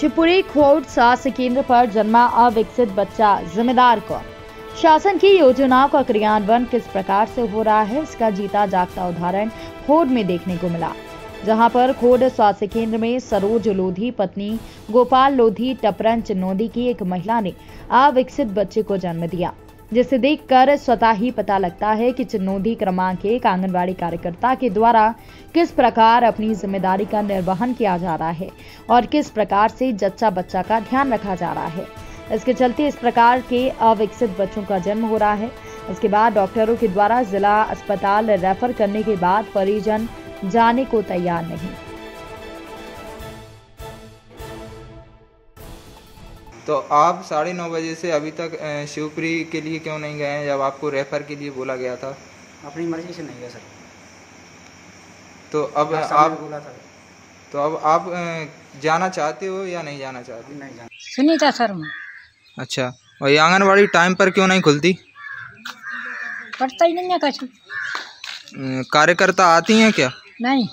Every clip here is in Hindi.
शिवपुरी खोट स्वास्थ्य केंद्र पर जन्मा अविकसित बच्चा जिम्मेदार कौन? शासन की योजनाओं का क्रियान्वयन किस प्रकार से हो रहा है? इसका जीता जागता उदाहरण खोड में देखने को मिला। जहाँ पर खोड स्वास्थ्य केंद्र में सरोज लोधी पत्नी, गोपाल लोधी टपरन चिन्नोदी की एक महिला ने अविकसित बच्चे को जन्म दिया। जिसे देखकर स्वतः ही पता लगता है कि चिन्नोदी क्रमांक एक आंगनबाड़ी कार्यकर्ता के द्वारा किस प्रकार अपनी ज़िम्मेदारी का निर्वहन किया जा रहा है और किस प्रकार से जच्चा बच्चा का ध्यान रखा जा रहा है। इसके चलते इस प्रकार के अविकसित बच्चों का जन्म हो रहा है। इसके बाद डॉक्टरों के द्वारा जिला अस्पताल रेफर करने के बाद परिजन जाने को तैयार नहीं। तो आप साढ़े नौ बजे से अभी तक शिवपुरी के लिए क्यों नहीं गए हैं? जब आपको रेफर के लिए बोला गया था? अपनी मर्ज़ी से नहीं है सर। तो अब आप बोला था। तो अब आप जाना चाहते हो या नहीं जाना चाहते? नहीं जाना। सुनीता शर्मा अच्छा और ये आंगनबाड़ी टाइम पर क्यों नहीं खुलती? पढ़ता ही नहीं है कछु। कार्यकर्ता आती हैं क्या? नहीं।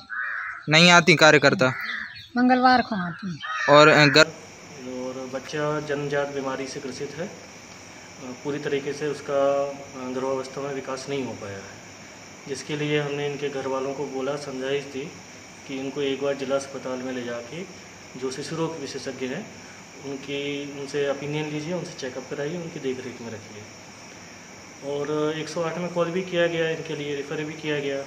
नहीं आती कार्यकर्ता? मंगलवार को आती है। और गर और बच्चा जन्मजात बीमारी से ग्रसित है। पूरी तरीके से उसका गर्भावस्था में विकास नहीं हो पाया है। जिसके लिए हमने इनके घर वालों को बोला, समझाइश दी कि इनको एक बार जिला अस्पताल में ले जाके जो शिशु रोग विशेषज्ञ हैं, उनकी, उनसे ओपिनियन लीजिए, उनसे चेकअप कराइए, उनकी देख रेख में रखिए। और 108 में कॉल भी किया गया इनके लिए रेफ़र भी किया गया।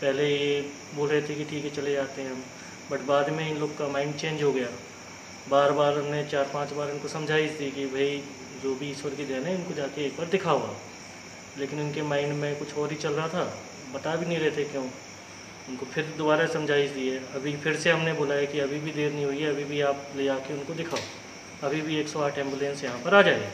पहले ये बोल रहे थे कि ठीक है, चले जाते हैं हम। बट बाद में इन लोग का माइंड चेंज हो गया। बार बार हमने चार पाँच बार इनको समझाई थी कि भाई, जो भी ईश्वर की देन है, इनको जाके एक बार दिखा हुआ लेकिन उनके माइंड में कुछ और ही चल रहा था, बता भी नहीं रहे थे क्यों? उनको फिर दोबारा समझाइश दी है अभी फिर से हमने बुलाया कि अभी भी देर नहीं हुई है, अभी भी आप ले आके उनको दिखाओ। अभी भी 108 एंबुलेंस यहाँ पर आ जाएगी।